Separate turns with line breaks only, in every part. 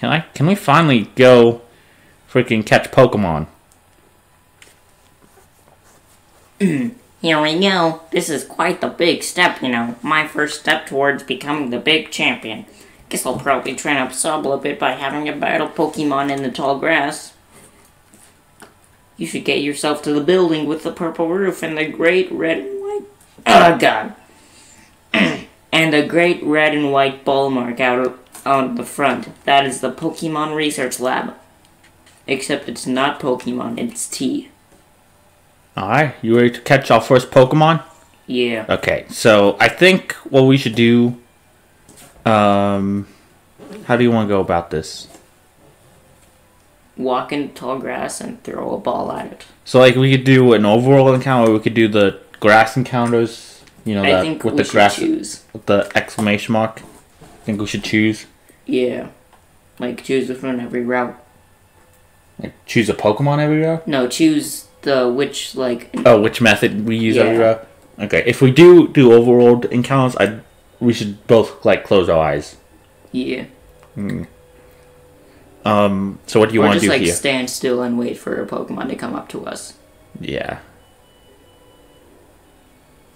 Can I? Can we finally go freaking catch Pokemon?
Here we go. This is quite the big step, you know. My first step towards becoming the big champion. Guess I'll probably train up Sobble a bit by having a battle Pokemon in the tall grass. You should get yourself to the building with the purple roof and the great red and white. Oh, God. and a great red and white ball mark out on the front. That is the Pokemon Research Lab. Except it's not Pokemon, it's T.
Alright, you ready to catch our first Pokemon?
Yeah.
Okay, so I think what we should do. Um, how do you want to go about this?
Walk in tall grass and throw a ball at it.
So, like, we could do an overall encounter, or we could do the grass encounters. You know,
think
with
we
the
should
grass
choose.
with the exclamation mark. I think we should choose.
Yeah. Like, choose from every route.
Like, choose a Pokemon every route?
No, choose the which, like,
Oh, which method we use every route? Okay, if we do do overall encounters, I we should both like close our eyes.
yeah.
Um, so what do you want to do?
just, like,
here?
stand still and wait for a Pokemon to come up to us.
Yeah.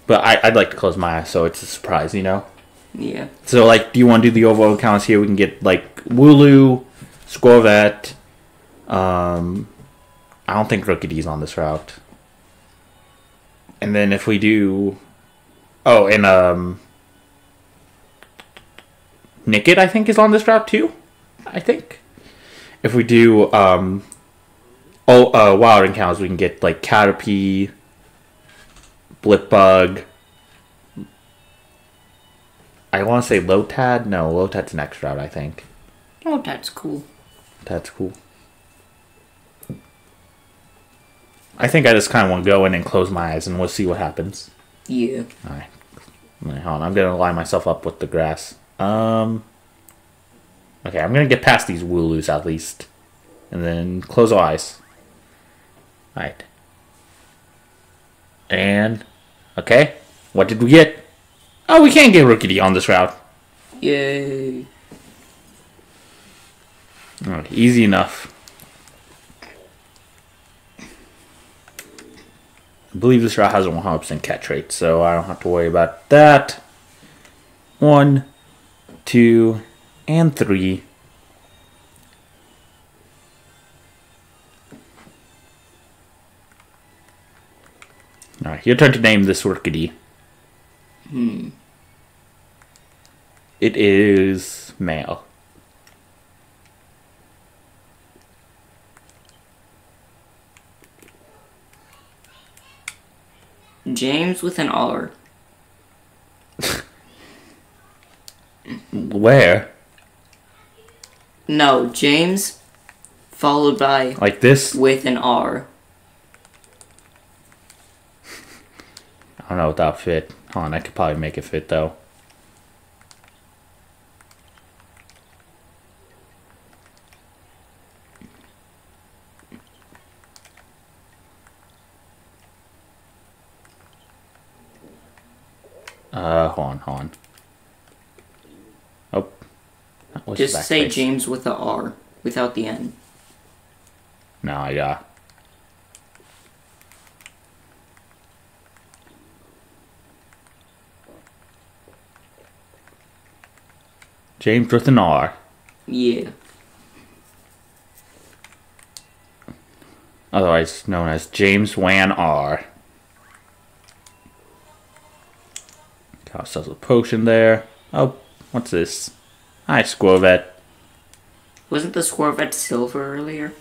But I, I'd like to close my eyes so it's a surprise, you know?
Yeah.
So, like, do you want to do the overall encounters here? We can get, like, Wooloo, Skwovet. Um, I don't think Rookidee's on this route. And then if we do. Oh, and, um. Nickit, I think, is on this route too. I think. If we do, um. Oh, uh, wild encounters, we can get, like, Caterpie, Blipbug. I want to say Lotad. No, Lotad's next route, I think.
That's cool.
That's cool. I think I just kind of want to go in and close my eyes and we'll see what happens.
Yeah.
Alright. Alright, Hold on. I'm going to line myself up with the grass. Um. Okay, I'm going to get past these Wooloos at least. And then close our eyes. Alright. And. Okay. What did we get? Oh, we can't get Rookidee on this route.
Yay.
Alright, easy enough. I believe this route has a 100% catch rate, so I don't have to worry about that. One, two, and three. Alright, your turn to name this Rookidee.
Hmm.
It is male.
James with an R.
Where?
No, James followed by
Like this?
with an R.
I don't know if that'll fit. On, I could probably make it fit though. Uh, hold on, hold on. Oh.
Just say? James with the R without the N.
No, yeah. James with an R.
Yeah.
otherwise known as James Wan R. Got ourselves a potion there. Oh, what's this? Hi, Skwovet.
Wasn't the Skwovet silver earlier?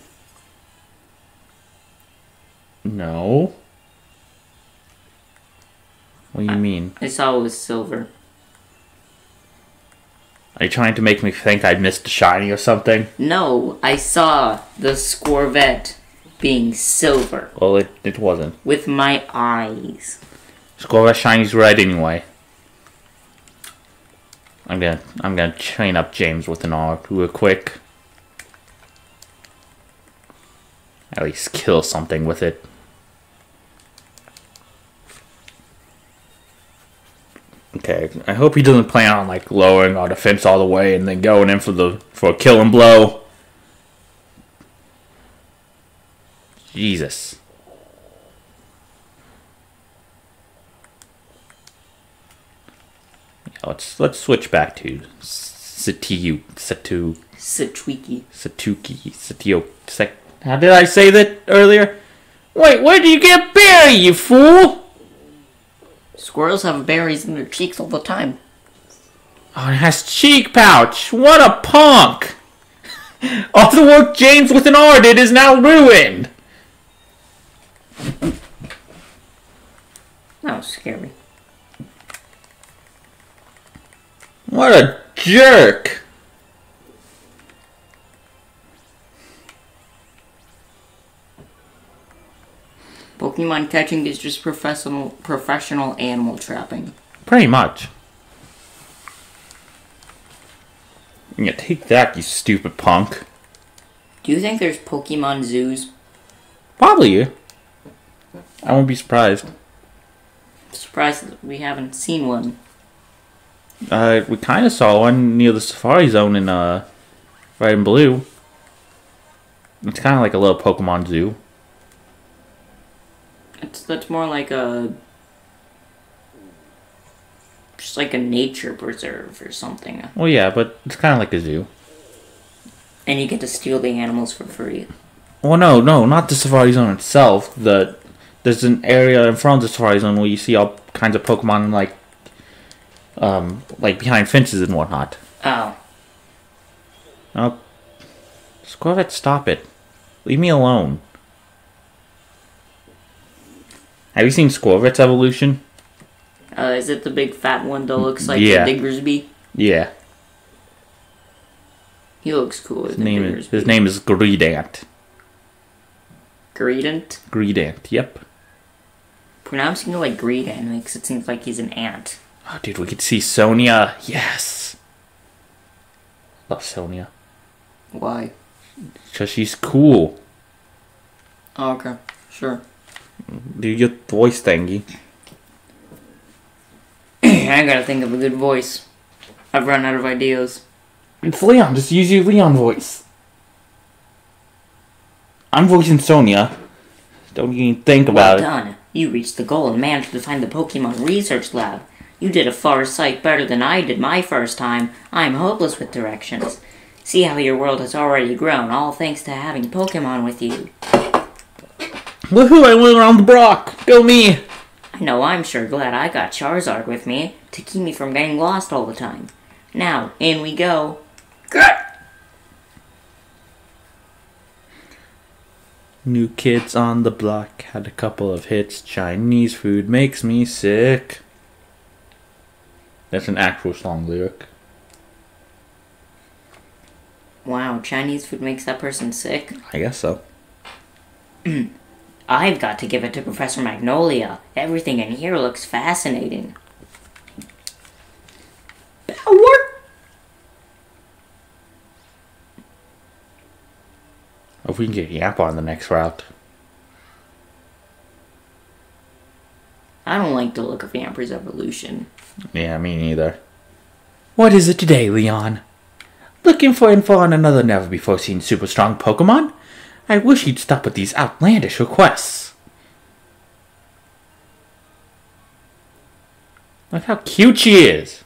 No. What do you mean?
I saw it was silver.
Are you trying to make me think I missed a shiny or something?
No, I saw the Skwovet being silver
Well, it, it wasn't.
with my eyes.
Skwovet shiny's red anyway. I'm gonna I'm gonna train up James with an R real quick. At least kill something with it. Okay, I hope he doesn't plan on like lowering our defense all the way and then going in for the for a kill and blow. Jesus. Yeah, let's let's switch back to Satu Satu
Satwiki.
Satuki Satio. How did I say that earlier? Wait, where do you get berry, you fool?
Squirrels have berries in their cheeks all the time.
Oh, it has cheek pouch. What a punk! All the work James with an R did is now ruined.
That was scary.
What a jerk!
Pokemon catching is just professional professional animal trapping.
Pretty much. Yeah, take that, you stupid punk.
Do you think there's Pokemon zoos?
Probably. I won't be surprised.
Surprised that we haven't seen one.
Uh, we kind of saw one near the Safari Zone in uh, Red and Blue. It's kind of like a little Pokemon zoo.
It's that's more like a just like a nature preserve or something.
Well, yeah, but it's kind of like a zoo.
And you get to steal the animals for free.
Well, no, no, not the Safari Zone itself. The there's an area in front of the Safari Zone where you see all kinds of Pokemon like, um, like behind fences and whatnot.
Oh.
Oh, Skwovet, stop it! Leave me alone. Have you seen Skwovet's evolution?
Uh, is it the big fat one that looks like
Yeah.
Diggersby?
Yeah,
He looks cool.
his name is his name is Greedant.
Greedent.
Greedant. Yep.
Pronouncing it like Greedent makes it seem like he's an ant.
Oh, dude, we could see Sonia. Yes. Love Sonia
Why?
because she's cool.
Oh, okay. Sure.
Do your voice thingy.
I gotta think of a good voice. I've run out of ideas.
It's Leon. Just use your Leon voice. I'm voicing Sonia. Don't even think
Well
about it.
done. You reached the goal and managed to find the Pokemon Research Lab. You did a far sight better than I did my first time. I'm hopeless with directions. See how your world has already grown, all thanks to having Pokemon with you.
Woohoo! I went around the block. Go me.
I know I'm sure glad I got Charizard with me to keep me from getting lost all the time. Now, in we go. Good.
New kids on the block had a couple of hits. Chinese food makes me sick. That's an actual song lyric.
Wow, Chinese food makes that person sick.
I guess so.
I've got to give it to Professor Magnolia. Everything in here looks fascinating. Power!
If we can get Yap on the next route.
I don't like the look of Yamper's evolution.
Yeah, me neither. What is it today, Leon? Looking for info on another never before seen super strong Pokemon? I wish you'd stop with these outlandish requests. Look how cute she is.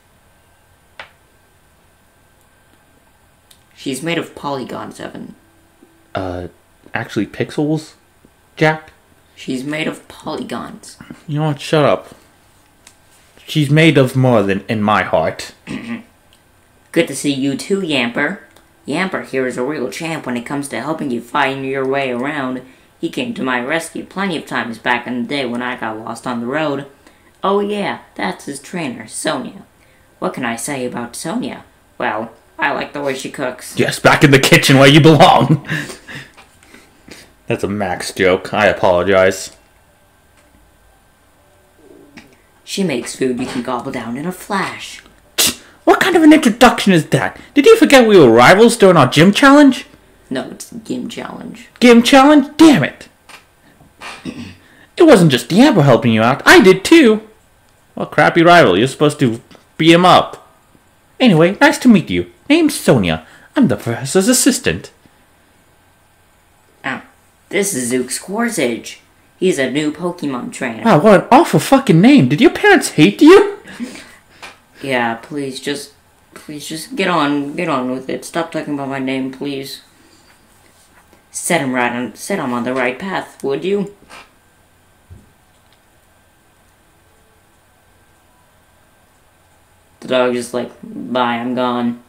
She's made of polygons, Evan.
Uh, actually, pixels? Jack?
She's made of polygons.
You know what? Shut up. She's made of more than in my heart.
Good to see you too, Yamper. Yamper here is a real champ when it comes to helping you find your way around. He came to my rescue plenty of times back in the day when I got lost on the road. Oh yeah, that's his trainer, Sonia. What can I say about Sonia? Well, I like the way she cooks.
Yes, back in the kitchen where you belong. That's a Max joke. I apologize.
She makes food you can gobble down in a flash.
Kind of an introduction is that? Did you forget we were rivals during our gym challenge?
No, it's the Gim Challenge.
Gym challenge? Damn it. It wasn't just Diablo helping you out. I did too. Well, crappy rival. You're supposed to beat him up. Anyway, nice to meet you. Name's Sonia. I'm the professor's assistant.
Oh, this is Zook Squarzage. He's a new Pokemon trainer.
Wow, what an awful fucking name. Did your parents hate you?
Yeah, please just, please just get on, get on with it. Stop talking about my name, please. Set him right on, set him on the right path, would you? The dog just like, bye, I'm gone.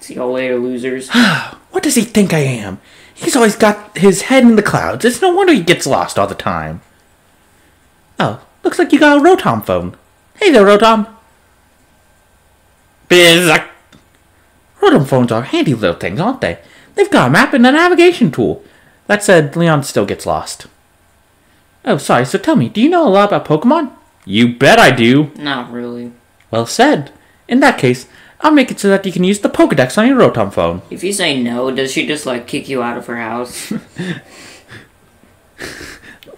See y'all later, losers.
What does he think I am? He's always got his head in the clouds. It's no wonder he gets lost all the time. Oh, looks like you got a Rotom phone. Hey there, Rotom. Biz. Rotom phones are handy little things, aren't they? They've got a map and a navigation tool. That said, Leon still gets lost. Oh, sorry, so tell me, do you know a lot about Pokemon? You bet I do.
Not really.
Well said. In that case, I'll make it so that you can use the Pokedex on your Rotom phone.
If you say no, does she just like kick you out of her house?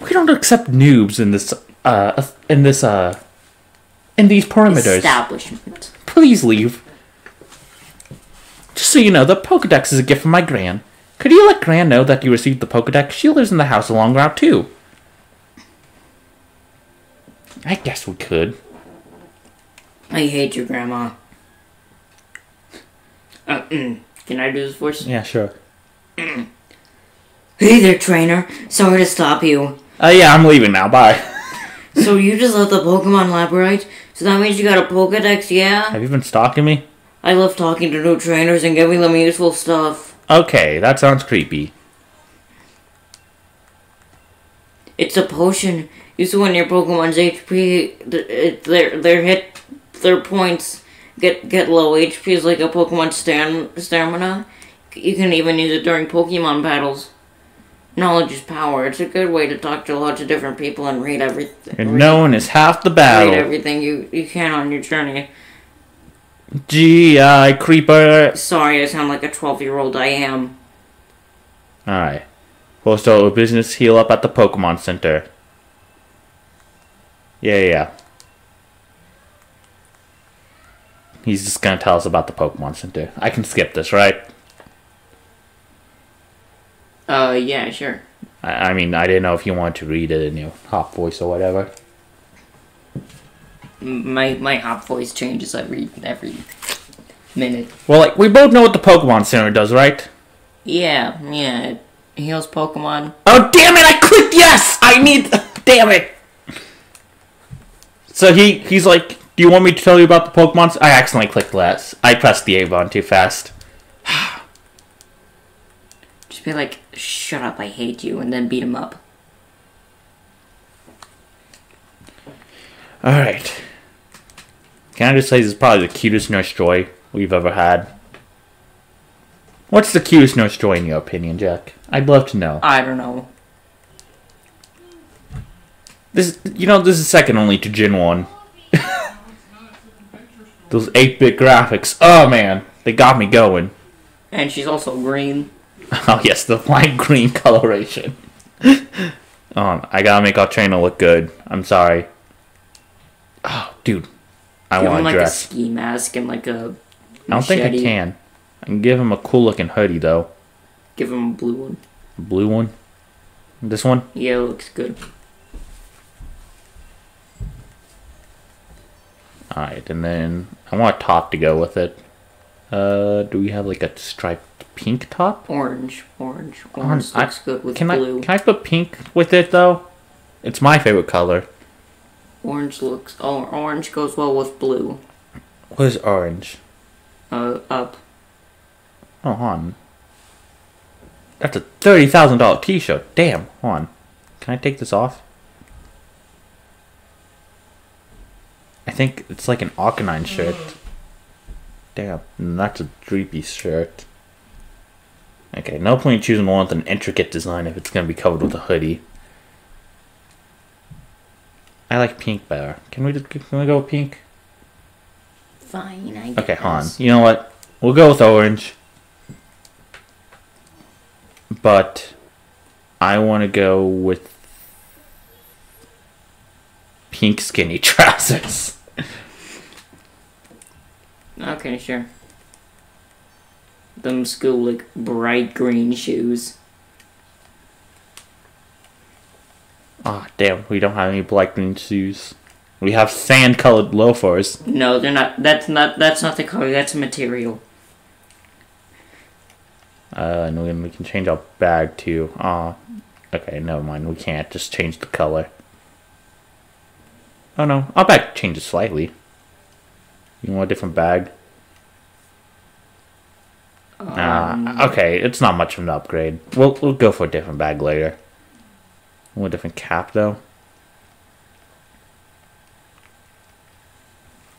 We don't accept noobs in this, uh, in this, uh, in these perimeters.
Establishment.
Please leave. Just so you know, the Pokedex is a gift from my Gran. Could you let Gran know that you received the Pokedex? She lives in the house along Route 2. I guess we could.
I hate your grandma. Uh, mm, can I do this voice?
Yeah, sure.
Hey there, trainer. Sorry to stop you.
Uh, yeah, I'm leaving now. Bye.
So you just left the Pokemon lab, right? So that means you got a Pokedex, yeah?
Have you been stalking me?
I love talking to new trainers and giving them useful stuff.
Okay, that sounds creepy.
It's a potion. Used when your Pokemon's HP, th- their their hit, their points get get low. HP is like a Pokemon stam- stamina. You can even use it during Pokemon battles. Knowledge is power. It's a good way to talk to lots of different people and read everything.
And knowing is half the battle.
read everything you, you can on your journey.
G.I. Creeper.
Sorry, I sound like a 12 year old. I am.
Alright. We'll start with business heal up at the Pokemon Center. Yeah, yeah. He's just gonna tell us about the Pokemon Center. I can skip this, right?
Uh, yeah, sure.
I, I mean, I didn't know if you wanted to read it in your hot voice or whatever.
My my hot voice changes every every minute.
Well, like, we both know what the Pokemon Center does, right?
Yeah, yeah. It heals Pokemon.
Oh, damn it! I clicked yes! I need. Damn it! So he he's like, Do you want me to tell you about the Pokemon? I accidentally clicked less. I pressed the A button too fast.
Just be like, shut up, I hate you, and then beat him up.
Alright. Can I just say this is probably the cutest Nurse Joy we've ever had? What's the cutest Nurse Joy in your opinion, Jack? I'd love to know.
I don't know.
This, you know, this is second only to Gen 1. Those 8-bit graphics. Oh man, they got me going.
And she's also green.
Oh yes, the light green coloration. oh, I gotta make our trainer look good. I'm sorry. Oh, dude, I
Give him
want
like
to
a ski mask and like a.
I don't think I can. I can give him a cool looking hoodie though.
Give him a blue one.
Blue one. This one.
Yeah, it looks good.
All right, and then I want a top to go with it. Uh, do we have like a striped pink top?
Orange, orange,
On-
orange
I-
looks good with
Can
blue.
I can I put pink with it though? It's my favorite color.
Orange looks. Oh, orange goes well with blue.
What is orange?
Uh, up.
Oh, hon. That's a thirty thousand dollar T-shirt. Damn, hon. Can I take this off? I think it's like an Arcanine shirt. Damn, that's a three-piece shirt. Okay, no point in choosing one with an intricate design if it's gonna be covered with a hoodie. I like pink better. Can we just, can we go with pink?
Fine, I guess.
Okay, Han. You know what? We'll go with orange. But I want to go with pink skinny trousers.
Okay, sure. Them school like bright green shoes.
Ah, damn, we don't have any black green shoes. We have sand colored loafers.
No, they're not. That's not. That's not the color. That's a material.
Uh, and we can change our bag too. Ah, okay, never mind. We can't just change the color. Oh no, our bag changes slightly. You want a different bag? Nah, okay, it's not much of an upgrade. We'll we'll go for a different bag later. A different cap though?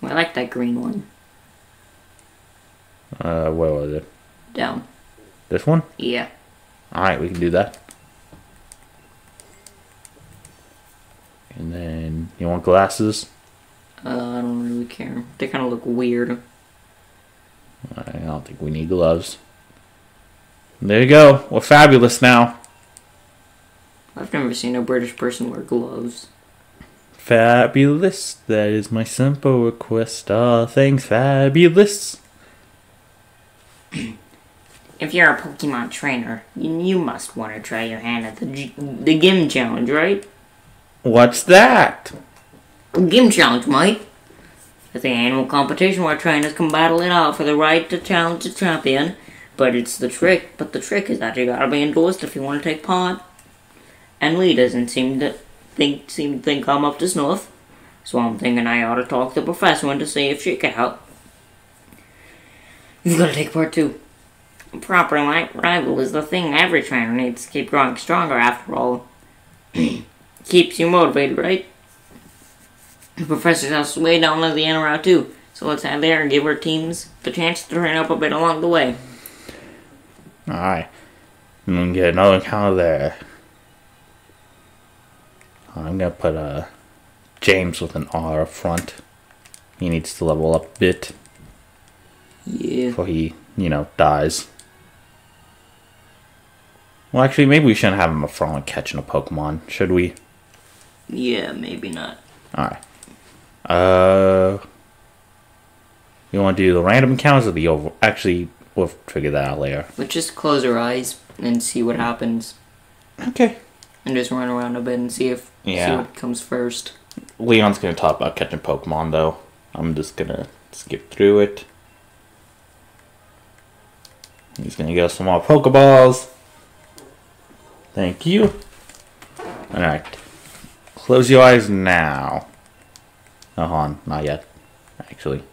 I like that green one.
Uh, where was it?
Down.
This one?
Yeah.
All right, we can do that. And then you want glasses?
Uh, I don't really care. They kind of look weird.
I don't think we need gloves. There you go. We're fabulous now.
I've never seen a British person wear gloves.
Fabulous. That is my simple request. All things fabulous.
If you're a Pokemon trainer, you, you must want to try your hand at the G- the Gym Challenge, right?
What's that?
Gym Challenge, mate. It's an annual competition where trainers can battle it out for the right to challenge the champion. But it's the trick. But the trick is that you gotta be endorsed if you want to take part. And Lee doesn't seem to think seem to think I'm up to snuff. So I'm thinking I ought to talk to the professor and to see if she can help. You've got to take part too. Proper light rival is the thing every trainer needs to keep growing stronger. After all, keeps you motivated, right? The professor's house is way down the end route too, so let's head there and give our teams the chance to train up a bit along the way.
Alright. And we can get another encounter there. I'm gonna put uh, James with an R up front. He needs to level up a bit
Yeah.
before he, you know, dies. Well, actually, maybe we shouldn't have him up front catching a Pokemon, should we?
Yeah, maybe not.
Alright. Uh. You want to do the random encounters or the over? Actually, we'll figure that out later.
Let's just close our eyes and see what happens,
Okay.
and just run around a bit and see if see
Yeah.
what comes first.
Leon's gonna talk about catching Pokemon, though. I'm just gonna skip through it. He's gonna get us some more Pokeballs. Thank you. Alright. Close your eyes now. Oh, hold on. Not yet. Actually.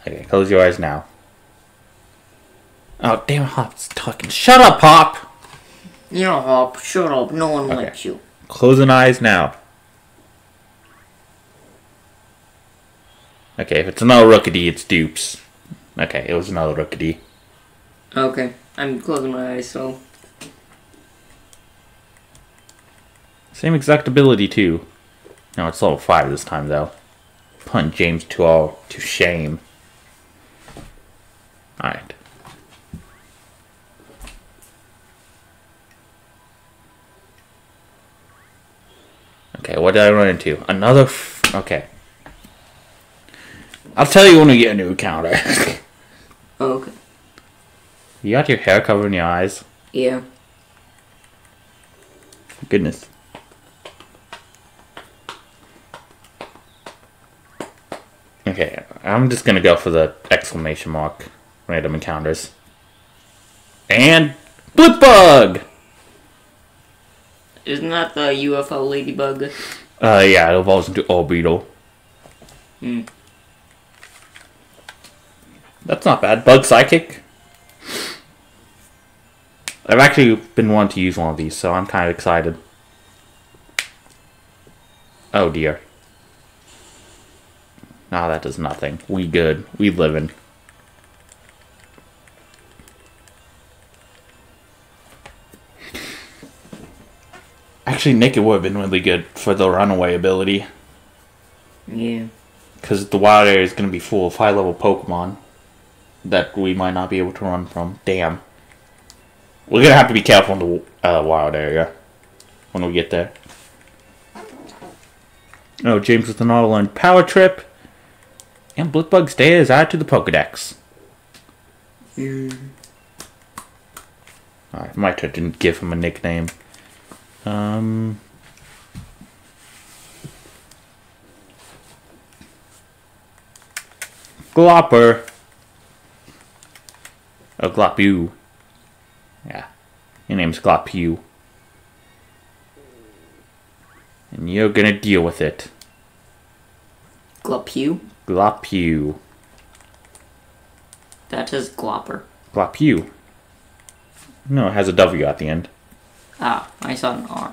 Okay, close your eyes now. Oh, damn, Hop's talking. Shut up, Hop!
You know, Hop, shut up. No one
Okay.
likes you.
Closing eyes now. Okay, if it's another Rookidee, it's dupes. Okay, it was another Rookidee.
Okay, I'm closing my eyes, so
Same exact ability too. No, it's level five this time though. Pun James to all to shame. Alright. Okay, what did I run into? Another. F- okay. I'll tell you when we get a new encounter.
Oh, okay.
you got your hair covering your eyes?
Yeah.
Goodness. Okay, I'm just gonna go for the exclamation mark random encounters. And Blipbug!
Isn't that the UFO ladybug?
Uh, yeah, it evolves into Orbeetle.
Hmm.
That's not bad. Bug Psychic. I've actually been wanting to use one of these, so I'm kind of excited. Oh dear. Ah, that does nothing. We good. We living. Actually, Nickit would have been really good for the runaway ability.
Yeah.
Because the wild area is going to be full of high level Pokemon that we might not be able to run from. Damn. We're going to have to be careful in the uh, wild area when we get there. Oh, James with an auto line power trip. And Blipbug's data is added to the Pokedex. Alright, my turn to give him a nickname. Um. Glopper. Oh, Glopu. Yeah. Your name's Glopu. And you're gonna deal with it.
Glopu?
Glopu.
That is Glopper.
Glopu. No, it has a W at the end.
Ah, I saw an R.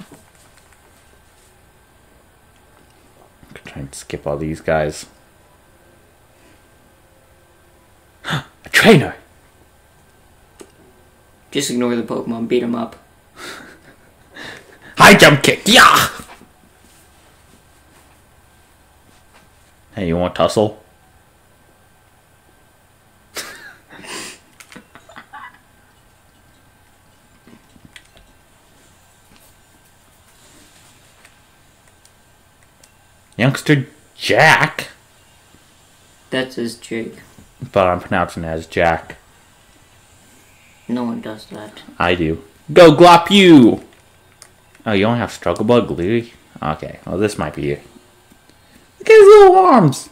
Could try and skip all these guys. a trainer!
Just ignore the Pokemon, beat him up.
High jump kick! Yeah! Hey, you want tussle? Youngster Jack?
That's his Jake.
But I'm pronouncing it as Jack.
No one does that.
I do. Go glop you! Oh, you only have struggle bug, Leary? Okay, well this might be it. Look at his little arms!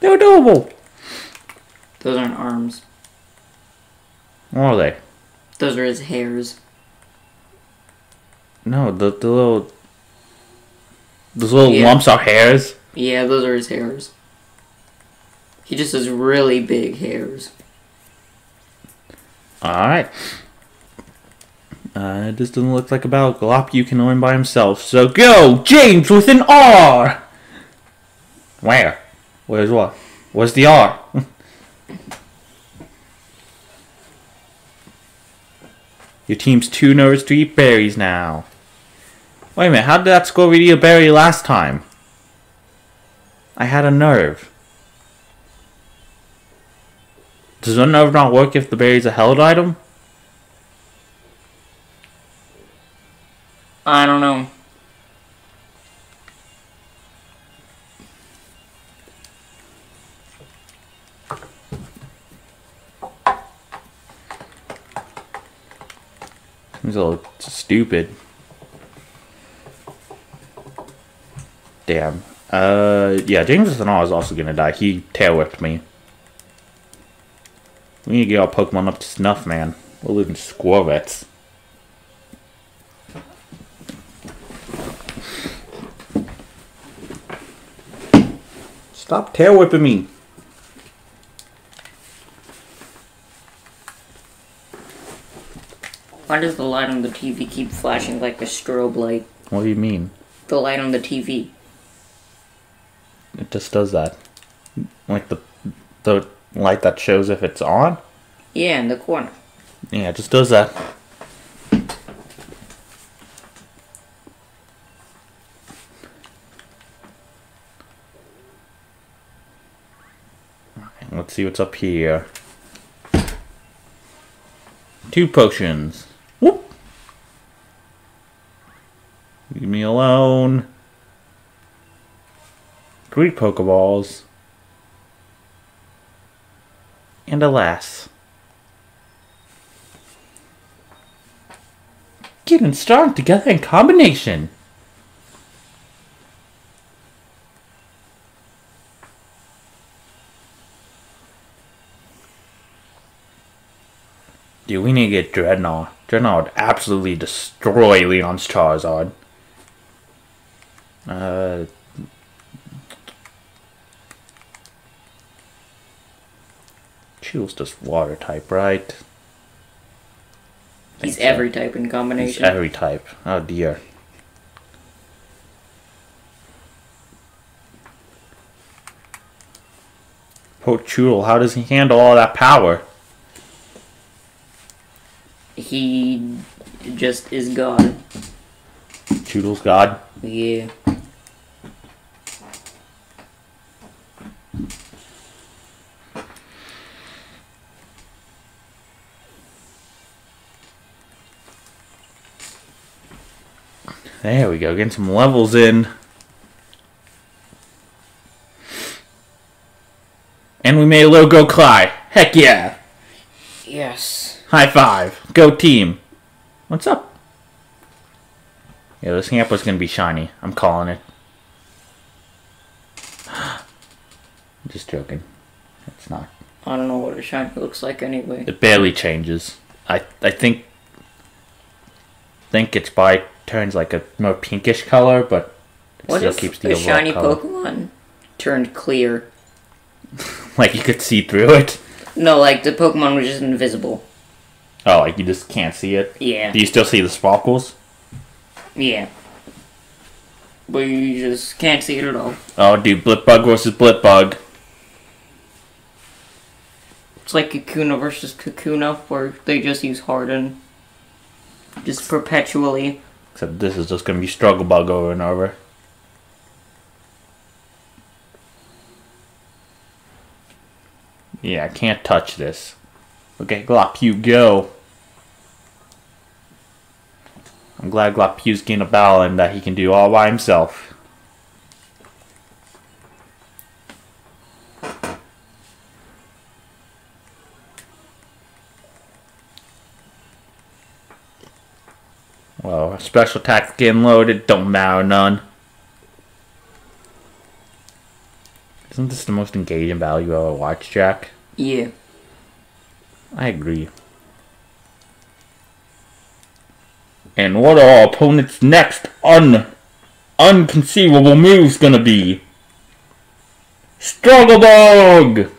They're adorable!
Those aren't arms.
What are they?
Those are his hairs.
No, the, the little... Those little
Yeah.
lumps are hairs?
Yeah, those are his hairs. He just has really big hairs.
Alright. Uh, this doesn't look like a battle glop you can win by himself, so go! James with an R! Where? Where's what? Where's the R? Your team's too nervous to eat berries now. Wait a minute, how did that score a berry last time? I had a nerve. Does a nerve not work if the berry's a held item?
I don't know.
He's a little stupid. Damn. Uh, yeah, James an is also gonna die. He tail whipped me. We need to get our Pokemon up to snuff, man. We're losing Squirrets. Stop tail whipping me.
Why does the light on the TV keep flashing like a strobe light?
What do you mean?
The light on the TV.
It just does that. Like the the light that shows if it's on?
Yeah, in the corner.
Yeah, it just does that. Let's see what's up here. Two potions. Whoop! Leave me alone. Three Pokeballs. And alas. Getting strong together in combination. Dude, we need to get Drednaw. Drednaw would absolutely destroy Leon's Charizard. Uh, Chill's just water type, right?
He's
so.
every type in combination.
He's every type. Oh dear. Poor Chewtle, how does he handle all that power?
He just is God.
Chewtle's god.
Yeah.
There we go, getting some levels in. And we made a girl cry. Heck yeah.
Yes.
High five. Go team. What's up? Yeah, this Yamper's gonna be shiny. I'm calling it. Just joking. It's not.
I don't know what a shiny looks like anyway.
It barely changes. I I think think its body turns like a more pinkish color, but it
What
still keeps the
shiny
color.
Pokemon turned clear?
Like you could see through it.
No, like the Pokemon was just invisible.
Oh, like you just can't see it.
Yeah.
Do you still see the sparkles?
Yeah. But you just can't see it at all.
Oh, dude, Blipbug versus Blipbug.
It's like Kakuna versus Kakuna, where they just use Harden. Just perpetually.
Except this is just gonna be Struggle Bug over and over. Yeah, I can't touch this. Okay, Glopu, go. I'm glad Glopu's getting a battle and that he can do all by himself. Well, special attack getting loaded, don't matter none. Isn't this the most engaging battle you ever watched, Jack?
Yeah.
I agree. And what are our opponent's next un unconceivable moves gonna be? Struggle Bug!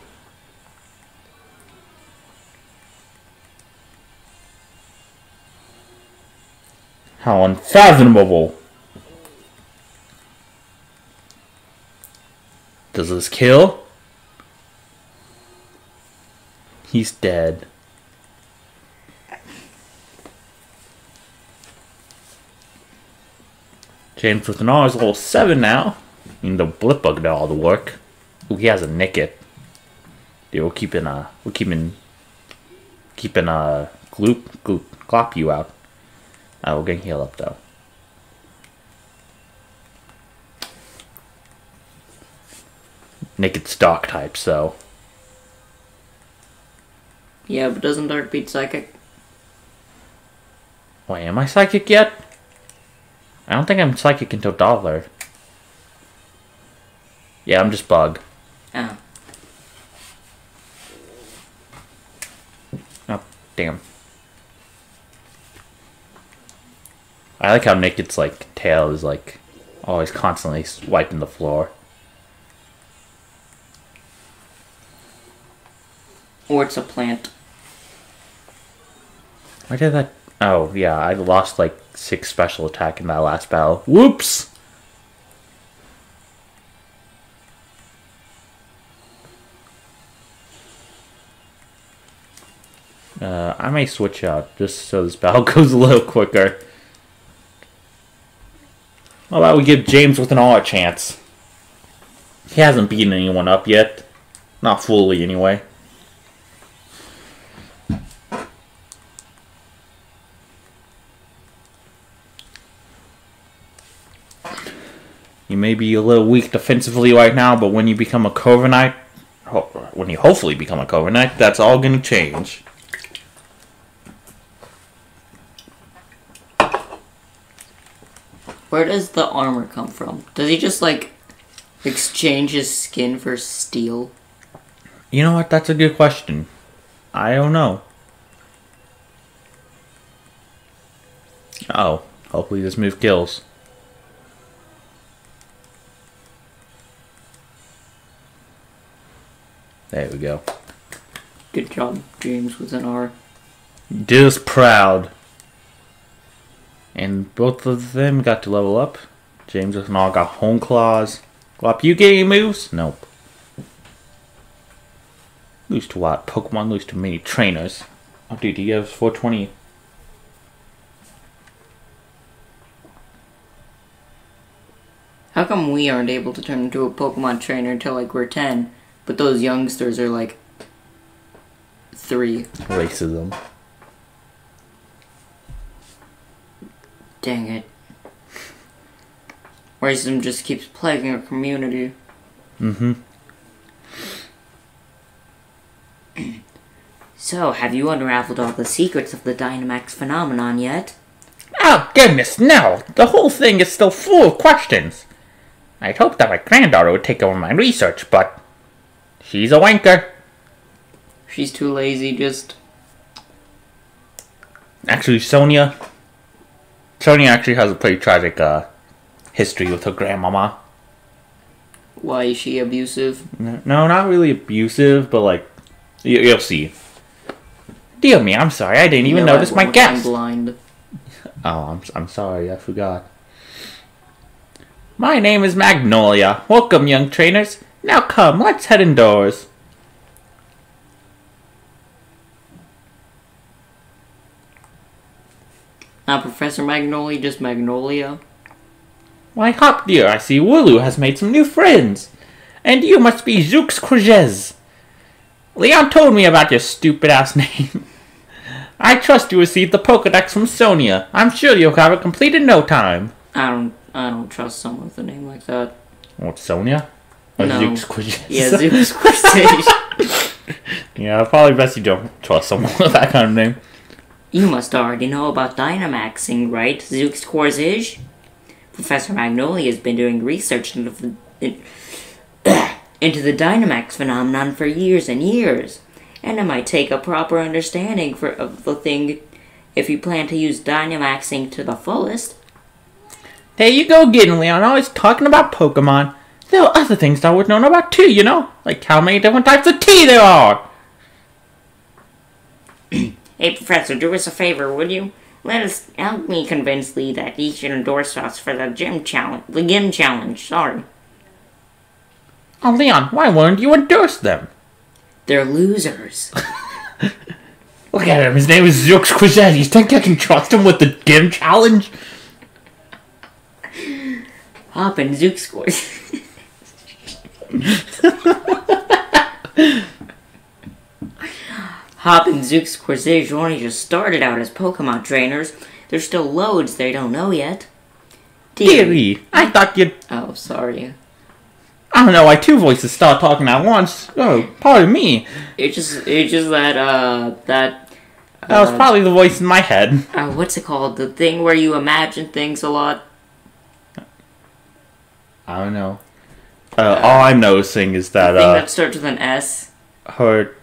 How unfathomable! Does this kill? He's dead. James with an R is level 7 now. And the Blipbug did all the work. Ooh, he has a Nickit. Dude, we're keeping, uh, we're keeping, keeping, uh, Gloop, Gloop, Glop you out. Uh, we're getting healed up though. Nickit's Dark type, so.
Yeah, but doesn't Dark beat Psychic?
Wait, am I psychic yet? I don't think I'm psychic until Dottler. Yeah, I'm just bug.
Oh.
Oh, damn. I like how Nickit's like tail is like always constantly wiping the floor.
Or it's a plant.
Why did that? Oh yeah, I lost like six special attack in that last battle. Whoops. Uh, I may switch out just so this battle goes a little quicker. How about we give James with an all a chance? He hasn't beaten anyone up yet. Not fully, anyway. You may be a little weak defensively right now, but when you become a ho- when you hopefully become a Corviknight, that's all going to change.
Where does the armor come from? Does he just like exchange his skin for steel?
You know what? That's a good question. I don't know. Oh, hopefully this move kills. There we go.
Good job, James with an R.
Us proud. And both of them got to level up. James and all got Hone Claws. Glop, you get any moves? Nope. Lose to what? Pokemon lose to many trainers. Oh, dude, he has 420.
How come we aren't able to turn into a Pokemon trainer until like we're 10, but those youngsters are like 3?
Racism.
Racism just keeps plaguing our community.
Mm-hmm.
So, have you unraveled all the secrets of the Dynamax phenomenon yet?
Oh, goodness, no! The whole thing is still full of questions. I'd hoped that my granddaughter would take over my research, but she's a wanker.
She's too lazy, just.
Actually, Sonia. Sonia actually has a pretty tragic uh, history with her grandmama.
Why is she abusive?
No, no, not really abusive, but like, you, you'll see. Dear me, I'm sorry, I didn't even notice my
I'm blind.
Oh, I'm, I'm sorry, I forgot. My name is Magnolia. Welcome, young trainers. Now come, let's head indoors.
Not Professor Magnolia, just Magnolia.
Why, Hop dear, I see Wooloo has made some new friends. And you must be Zooks Corgez. Leon told me about your stupid ass name. I trust you received the Pokedex from Sonia. I'm sure you'll have it complete in no time.
I don't. I don't trust someone with a name like that.
What, Sonia? Or
No.
Zooks Corgez?
Yeah, Zeus Corsage.
yeah, probably best you don't trust someone with that kind of name.
You must already know about Dynamaxing, right, Zooks Corsage? Professor Magnolia has been doing research into the, in, into the Dynamax phenomenon for years and years, and it might take a proper understanding for, of the thing if you plan to use Dynamaxing to the fullest.
There you go again, Leon. Always talking about Pokemon. There are other things I would know about too, you know? Like how many different types of tea there are.
Hey, Professor, do us a favor, would you? Let us help me convince Lee that he should endorse us for the gym challenge. The gym challenge. Sorry,
Oh, Leon, why wouldn't you endorse them?
they're losers.
Look at him. His name is Zooks Quizette. You think I can trust him with the Gym Challenge?
Hop and Zook scores. Hop and Zook's Corsage only just started out as Pokemon trainers. There's still loads they don't know yet.
Dearie, I thought you'd...
Oh, sorry.
I don't know why two voices start talking at once. Oh, pardon me.
It's just, it's just that, uh, that,
That was
uh,
probably the voice in my head.
uh, what's it called? The thing where you imagine things a lot.
I don't know. Uh, all I'm noticing is that,
The thing
uh,
that starts with an S.
her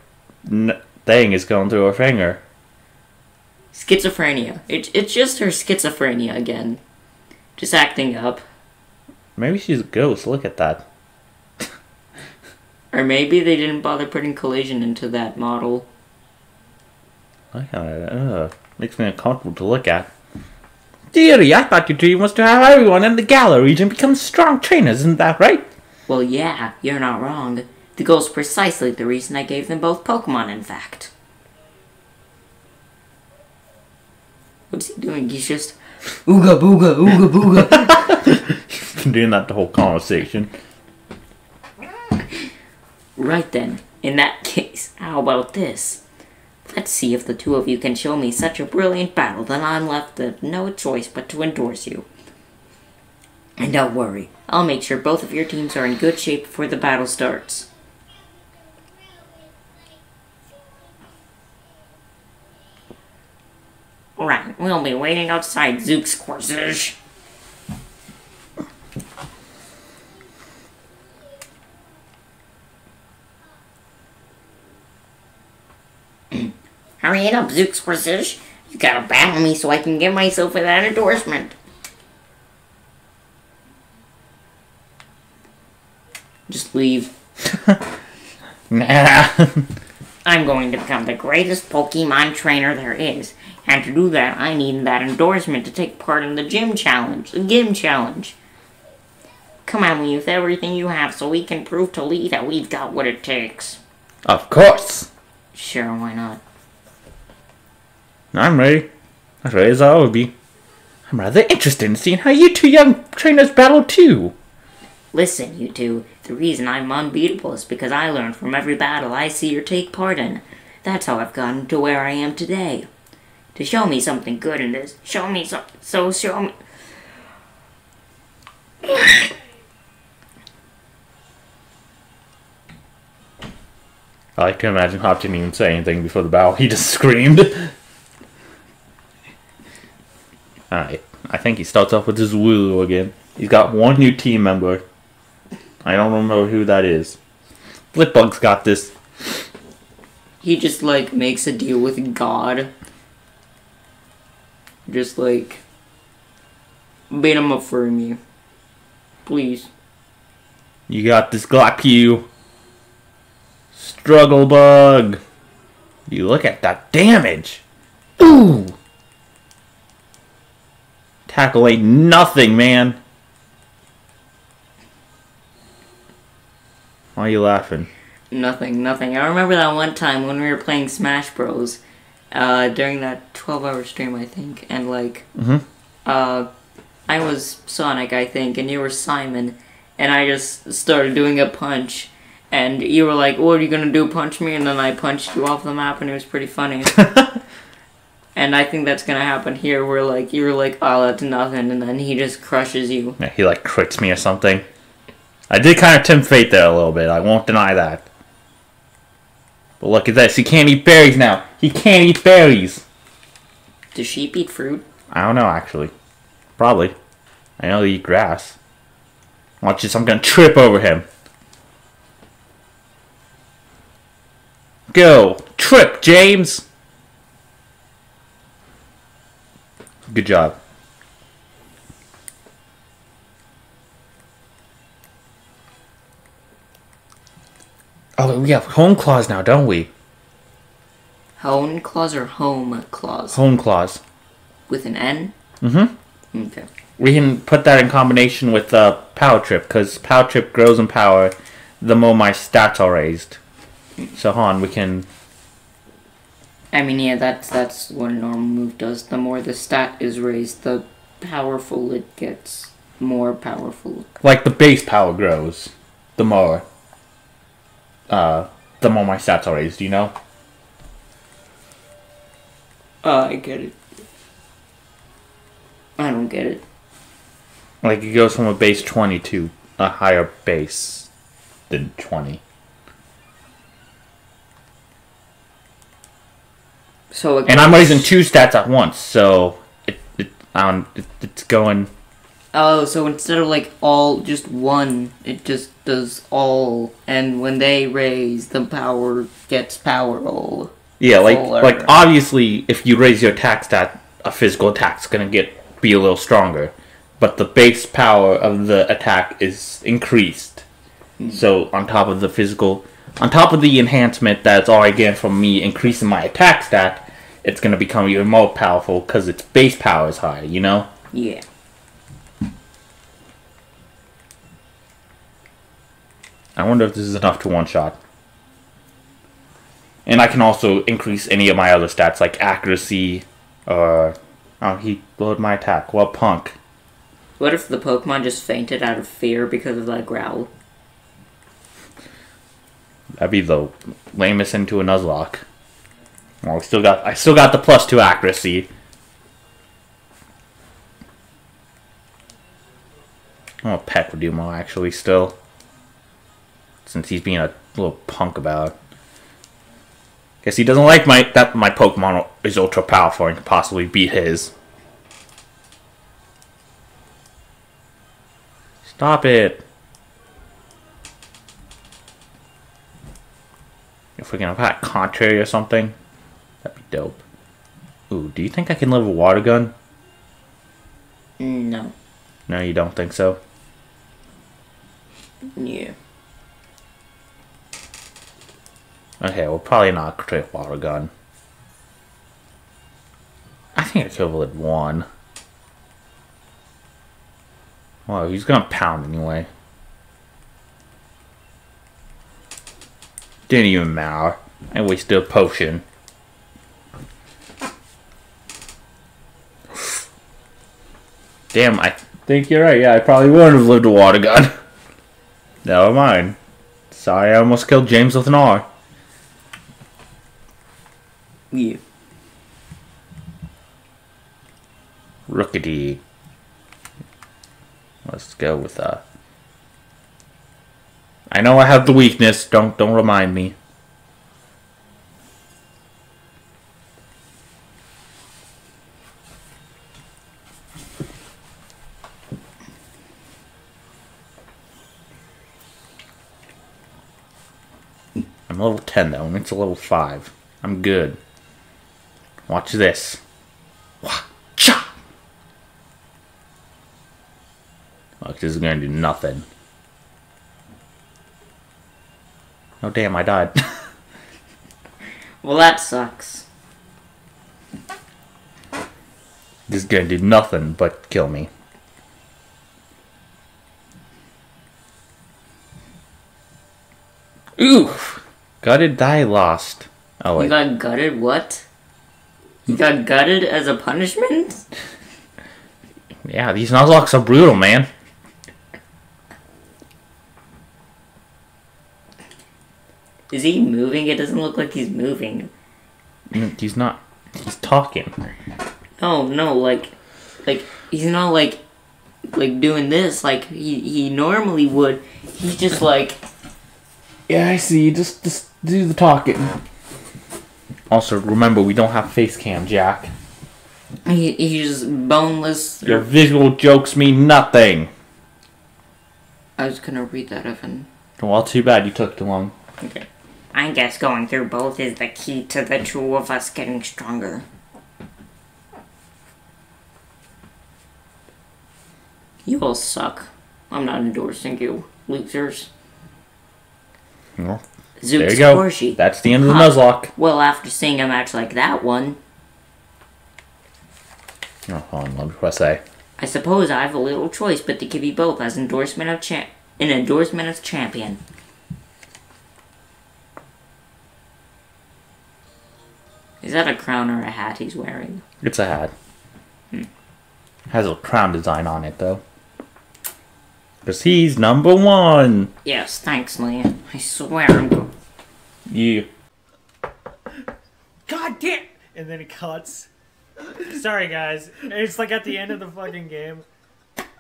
n- thing is going through her finger.
Schizophrenia. It, it's just her schizophrenia again. Just acting up.
Maybe she's a ghost. Look at that.
Or maybe they didn't bother putting collision into that model.
Look at it. Ugh. Makes me uncomfortable to look at. Dearie, I thought your dream was to have everyone in the Galar region become strong trainers, isn't that right?
Well, yeah, you're not wrong. The goal's precisely the reason I gave them both Pokemon, in fact. What's he doing? He's just. Ooga booga, ooga booga.
He's been doing that the whole conversation.
right then, in that case, how about this? Let's see if the two of you can show me such a brilliant battle that I'm left with no choice but to endorse you. And don't worry, I'll make sure both of your teams are in good shape before the battle starts. Right, we'll be waiting outside Zook's courses. Hurry it up, Zook's courses. You gotta battle me so I can give myself that endorsement. Just leave.
Nah.
I'm going to become the greatest Pokemon trainer there is. And to do that, I need that endorsement to take part in the gym challenge, the gym challenge. Come on, Lee, with everything you have so we can prove to Lee that we've got what it takes.
of course.
Sure, why not?
I'm ready. As ready as I would be. I'm rather interested in seeing how you two young trainers battle too.
Listen, you two, the reason I'm unbeatable is because I learn from every battle I see or take part in. That's how I've gotten to where I am today. To show me something good in this, show me so, so show me.
I like to imagine Hop didn't even say anything before the battle. He just screamed. Alright. I think he starts off with his Wooloo again. He's got one new team member. I don't remember who that is. Blipbug's got this.
He just like makes a deal with God. Just like beat him up for me. Please.
You got this Glock Struggle Bug. You look at that damage. Ooh. Tackle ain't nothing, man. Why are you laughing?
Nothing, nothing. I remember that one time when we were playing Smash Bros. Uh, during that 12 hour stream, I think. And, like,
Mhm.
uh, I was Sonic, I think, and you were Simon. And I just started doing a punch. And you were like, what are you gonna do, punch me? And then I punched you off the map, and it was pretty funny. and I think that's gonna happen here, where, like, you were like, oh, that's nothing. And then he just crushes you.
Yeah, he like crits me or something. I did kind of tempt fate there a little bit. I won't deny that. But look at this. He can't eat berries now. He can't eat berries.
Does sheep eat fruit?
I don't know actually. Probably. I know they eat grass. Watch this. I'm gonna trip over him. Go. Trip, James. Good job. Oh, we have home claws now, don't we?
Home claws or home claws?
Home claws.
With an N?
Mm-hmm.
Okay.
We can put that in combination with uh, Power Trip, because Power Trip grows in power the more my stats are raised. So, Han, we can.
I mean, yeah, that's that's what a normal move does. The more the stat is raised, the powerful it gets. More powerful.
Like, the base power grows the more. Uh, the more my stats are raised, you know?
Uh, I get it. I don't get it.
Like, it goes from a base 20 to a higher base than 20.
So
And I'm raising two stats at once, so it, it, um, it, it's going.
Oh, so instead of like all just one, it just does all, and when they raise, the power gets power all.
Yeah, like
Fuller.
like obviously, if you raise your attack stat, a physical attack's gonna get be a little stronger, but the base power of the attack is increased. Hmm. So on top of the physical, on top of the enhancement that's already getting from me increasing my attack stat, it's gonna become even more powerful because its base power is higher. You know.
Yeah.
I wonder if this is enough to one shot. And I can also increase any of my other stats like accuracy, or oh he lowered my attack. Well, punk.
What if the Pokemon just fainted out of fear because of that growl?
That'd be the lamest into a Nuzlocke. Well, we still got I still got the plus two accuracy. Oh, Peck would do more actually still. Since he's being a little punk about it. Guess he doesn't like my that my Pokemon is ultra powerful and can possibly beat his. Stop it. If we can have that contrary or something, that'd be dope. Ooh, do you think I can live a water gun?
No.
No, you don't think so?
Yeah.
Okay, well, probably not trade water gun. I think I could have one. Well, he's gonna pound anyway. Didn't even matter. I wasted a potion. Damn, I think you're right. Yeah, I probably wouldn't have lived a water gun. Never mind. Sorry, I almost killed James with an R
you.
Rookidee. Let's go with uh I know I have the weakness, don't don't remind me. I'm level 10 though, and it's a level 5. I'm good. Watch this. Wah, cha! Look, this is gonna do nothing. Oh damn, I died.
Well, that sucks.
this is gonna do nothing but kill me. Oof! Gutted die lost. Oh wait.
You got gutted? What? You got gutted as a punishment?
Yeah, these Nuzlockes are brutal, man.
Is he moving? It doesn't look like he's moving.
Mm, He's not. He's talking.
No, no, like, like he's not like, like doing this like he he normally would. He's just like,
Yeah, I see. Just, just do the talking. Also, remember we don't have face cam, Jack.
he, he's boneless.
Your visual jokes mean nothing.
I was gonna read that, Evan.
Well, too bad you took too long.
Okay. I guess going through both is the key to the two of us getting stronger. You all suck. I'm not endorsing you, losers.
Well,
Zooks
there you go. That's the end of the
Huh.
Nuzlocke.
Well, after seeing a match like that one,
Oh, hold on, let me press A.
I suppose I have a little choice but to give you both as endorsement of cha- an endorsement of champion. Is that a crown or a hat he's wearing?
It's a hat. Hmm. Has a crown design on it, though. Because he's number one.
Yes, thanks, Liam. I swear I'm go-
You.
God damn! And then it cuts. Sorry, guys. It's like at the end of the fucking game.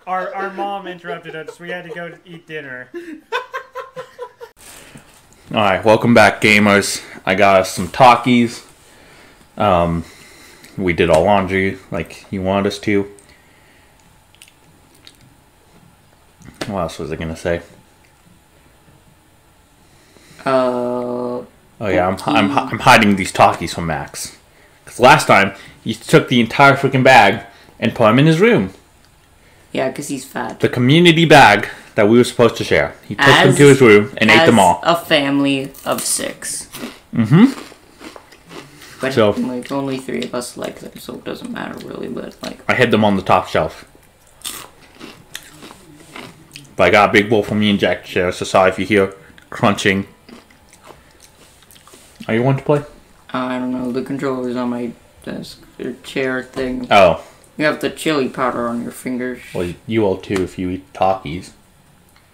Our our mom interrupted us. We had to go eat dinner.
Alright, welcome back, gamers. I got us some Takis. Um, we did all laundry like you wanted us to. What else was I gonna say?
Uh,
Oh yeah, I'm, I'm, I'm hiding these Takis from Max. Because last time, he took the entire freaking bag and put them in his room.
yeah, because he's fat.
The community bag that we were supposed to share. He took them to his room and ate them all.
A family of six.
Mm-hmm.
But
So-
like only three of us like them, so it doesn't matter really. But like,
I hid them on the top shelf. But I got a big bowl for me and Jack to share, so sorry if you hear crunching. Are you one to play?
I don't know. The controller's on my desk or chair thing.
Oh,
You have the chili powder on your fingers.
well, you will too if you eat Takis.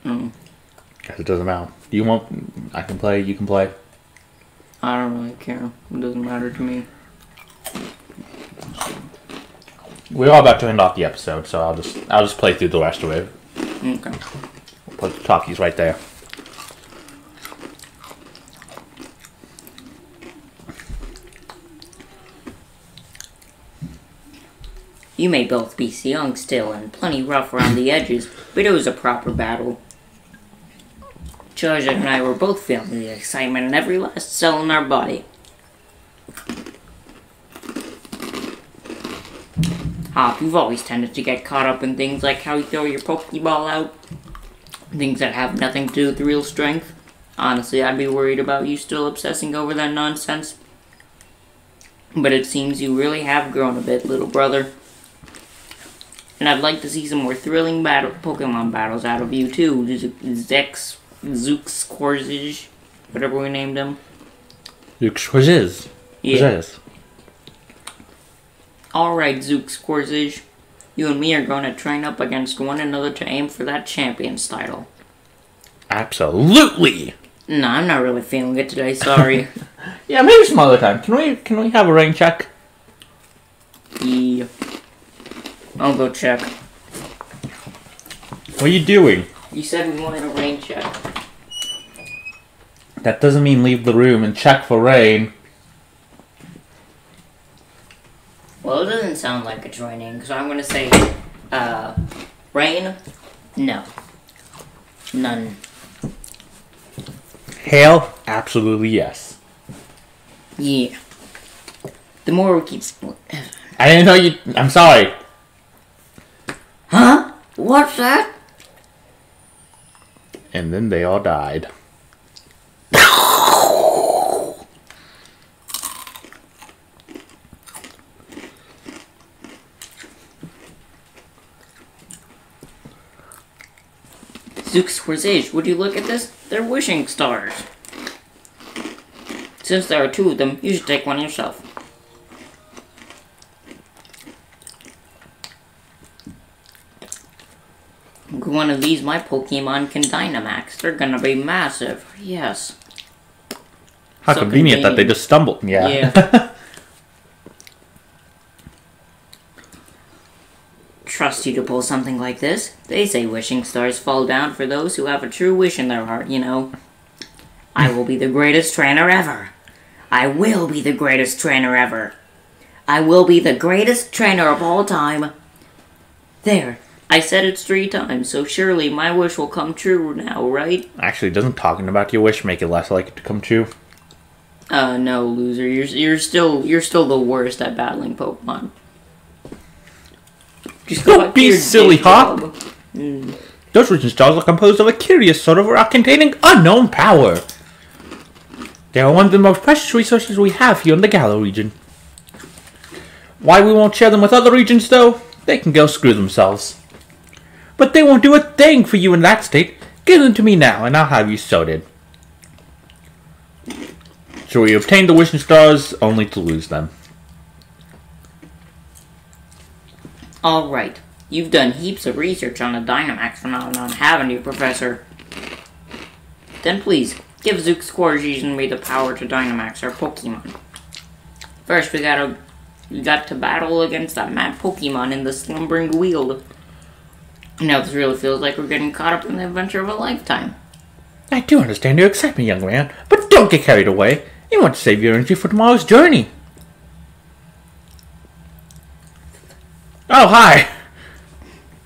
Mm.
Guess it doesn't matter. Do you want? I can play. You can play.
I don't really care. It doesn't matter to me.
We're all about to end off the episode, so I'll just I'll just play through the rest of it.
Okay.
We'll Put the Takis right there.
You may both be young still and plenty rough around the edges, but it was a proper battle. Georgia and I were both feeling the excitement in every last cell in our body. Hop, you've always tended to get caught up in things like how you throw your Pokeball out. Things that have nothing to do with real strength. Honestly, I'd be worried about you still obsessing over that nonsense. But it seems you really have grown a bit, little brother. And I'd like to see some more thrilling battle Pokemon battles out of you too. Zex, Zooks, Corzage, whatever we named him.
Quizzes.
Yeah. Alright, Zooks, Corzage. You and me are going to train up against one another to aim for that champion's title.
Absolutely.
No, I'm not really feeling it today, sorry.
Yeah, maybe some other time. Can we can we have a rain check?
yeah. I'll go check.
What are you doing?
You said we wanted a rain check.
That doesn't mean leave the room and check for rain.
Well, it doesn't sound like it's raining, so I'm gonna say, uh, rain? No. None.
Hail? Absolutely yes.
Yeah. The more we keep.
I didn't know you. I'm sorry.
Huh? What's that?
And then they all died.
Zooks Age, would you look at this? They're wishing stars. Since there are two of them, you should take one yourself. One of these, my Pokemon can Dynamax. They're gonna be massive. Yes.
How
So
convenient that they just stumbled. Yeah.
Yeah. You to pull something like this. They say wishing stars fall down for those who have a true wish in their heart, you know. I will be the greatest trainer ever. I will be the greatest trainer ever. I will be the greatest trainer of all time. There. I said it three times, so surely my wish will come true now, right?
Actually, doesn't talking about your wish make it less likely to come true?
Uh, no, loser. You're you're still you're still the worst at battling Pokemon. Just
Don't be silly, Hop.
job. Mm.
Those region stars are composed of a curious sort of rock containing unknown power. They are one of the most precious resources we have here in the Galar region. Why we won't share them with other regions, though, they can go screw themselves. But they won't do a thing for you in that state. Give them to me now, and I'll have you sorted. So we obtained the wishing stars, only to lose them.
All right. You've done heaps of research on the Dynamax phenomenon, haven't you, Professor? Then please, give Zook Scourges and me the power to Dynamax our Pokemon. First, we gotta we got to battle against that mad Pokemon in the Slumbering Weald. Now this really feels like we're getting caught up in the adventure of a lifetime.
I do understand your excitement, young man, but don't get carried away. You want to save your energy for tomorrow's journey. Oh, hi.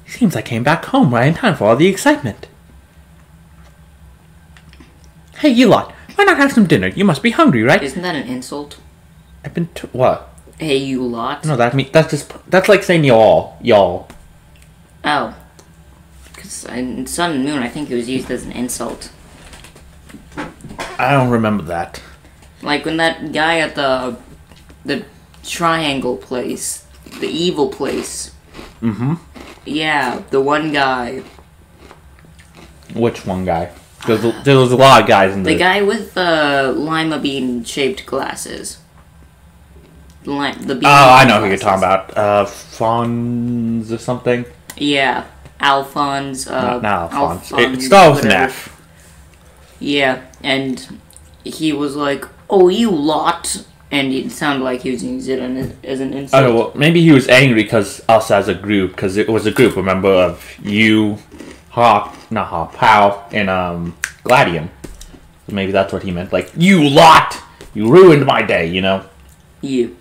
Seems I came back home right in time for all the excitement. Hey, you lot, why not have some dinner? You must be hungry, right?
Isn't that an insult?
I've been to what?
Hey, you lot.
No, that mean that's just that's like saying y'all, y'all.
Oh. Because in Sun and Moon, I think it was used as an insult.
I don't remember that.
Like when that guy at the the triangle place, the evil place.
Mm-hmm.
Yeah, the one guy,
Which one guy? There's there was a lot of guys in
the
the.
guy with the lima bean shaped glasses. The, li- the bean
Oh, I know who you're talking about. Uh, Fonz or something.
Yeah, Alphonse. Uh,
Not, not Alphonse.
Alphonse,
it starts with an. F.
Yeah, and he was like, "Oh, you lot," and it sounded like he was using it as an insult.
Oh, well, maybe he was angry because us as a group, because it was a group, remember, of you, Hawk, not Hawk, Pow, and um, Gladion. So maybe that's what he meant. Like, you lot! You ruined my day, you know?
You.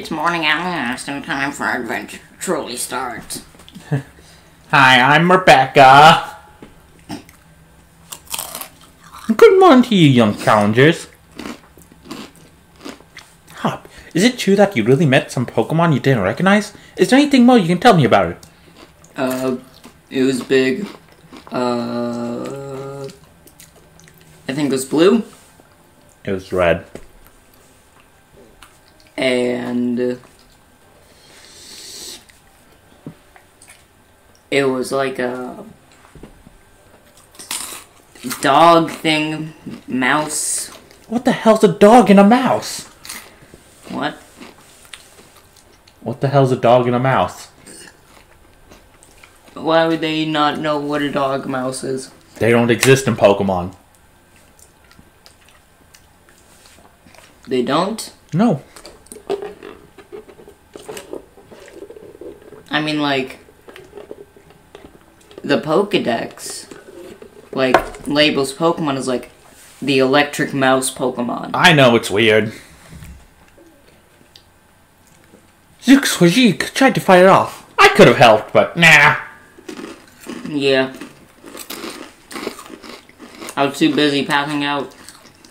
It's morning at last, and time for our adventure truly starts.
Hi, I'm Rebecca. Good morning to you, young challengers. Hop, is it true that you really met some Pokemon you didn't recognize? Is there anything more you can tell me about it?
Uh, it was big. Uh, I think it was blue,
It was red.
And it was like a dog thing, mouse.
What the hell's a dog and a mouse?
What?
What the hell's a dog and a mouse?
Why would they not know what a dog mouse is?
They don't exist in Pokemon.
They don't.
No.
I mean, like, the Pokedex, like, labels Pokemon as, like, the electric mouse Pokemon.
I know it's weird. Zook Swajik tried to fight it off. I could have helped, but nah.
Yeah. I was too busy passing out.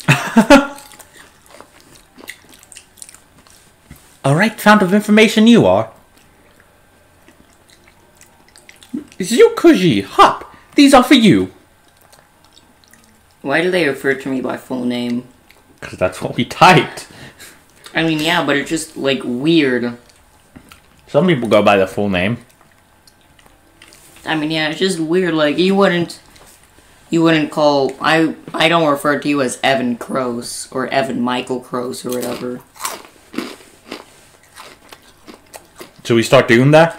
Alright, right fount of information you are. Zukuji, hop! These are for you.
Why do they refer to me by full name?
Because that's what we typed.
I mean, yeah, but it's just, like, weird.
Some people go by their full name.
I mean, yeah, it's just weird. Like, you wouldn't... You wouldn't call... I I don't refer to you as Evan Cross or Evan Michael Cross or whatever.
Should we start doing that?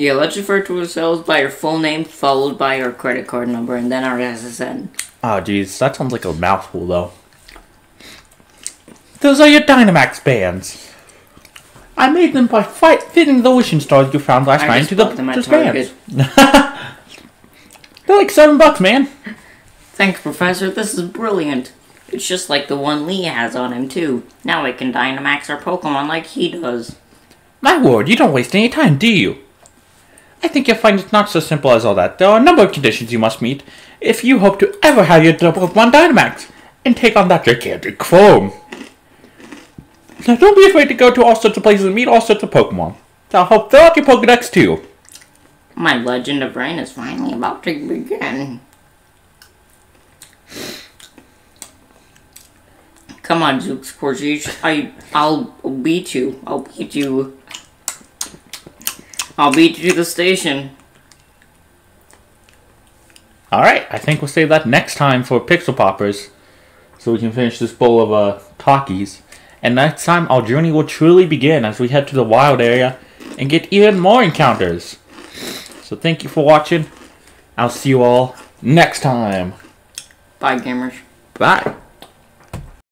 Yeah, let's refer to ourselves by our full name, followed by our credit card number, and then our SSN.
Oh, ah, jeez, that sounds like a mouthful, though. Those are your Dynamax bands. I made them by fight fitting the wishing stars you found last
I
night into the,
them at
bands. They're like seven bucks, man.
Thanks, Professor. This is brilliant. It's just like the one Lee has on him, too. Now we can Dynamax our Pokemon like he does.
My word, you don't waste any time, do you? I think you'll find it not so simple as all that. There are a number of conditions you must meet if you hope to ever have your double one Dynamax and take on that gigantic foam. Now don't be afraid to go to all sorts of places and meet all sorts of Pokemon. I'll help fill out your Pokedex too.
My Legend of Rain is finally about to begin. Come on, Zooks Corsic. I, I'll beat you. I'll beat you. I'll beat you to the station.
Alright, I think we'll save that next time for Pixel Poppers. So we can finish this bowl of uh, Takis. And next time our journey will truly begin as we head to the wild area and get even more encounters. So thank you for watching. I'll see you all next time.
Bye, gamers.
Bye.